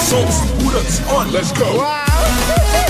Soul food, on. Let's go. Wow.